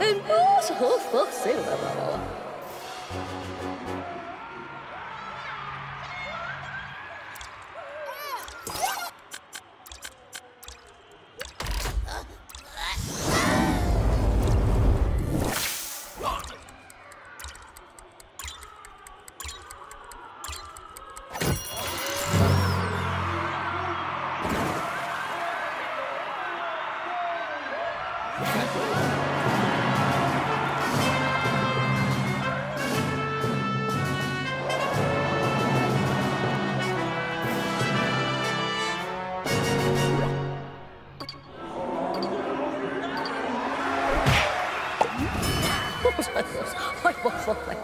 Impossible. Ai, vai,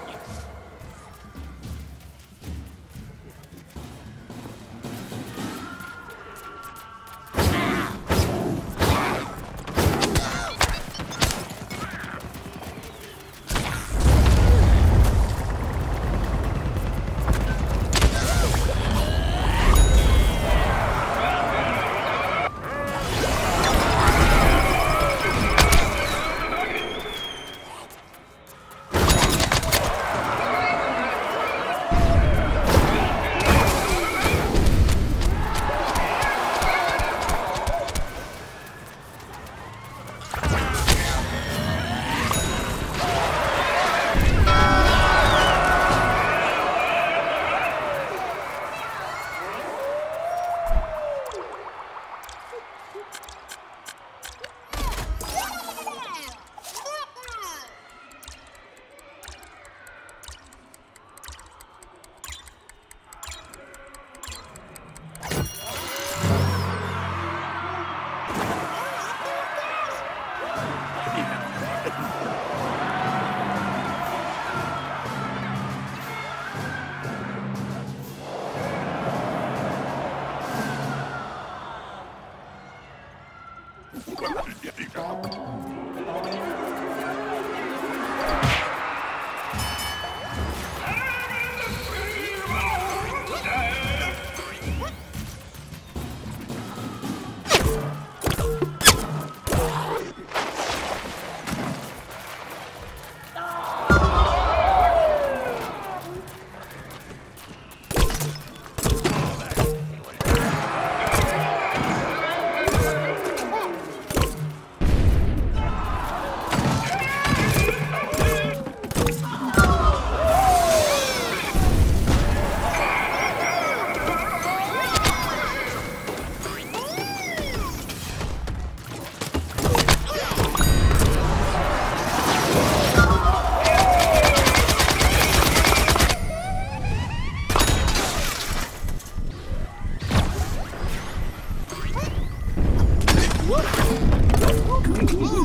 Whoa.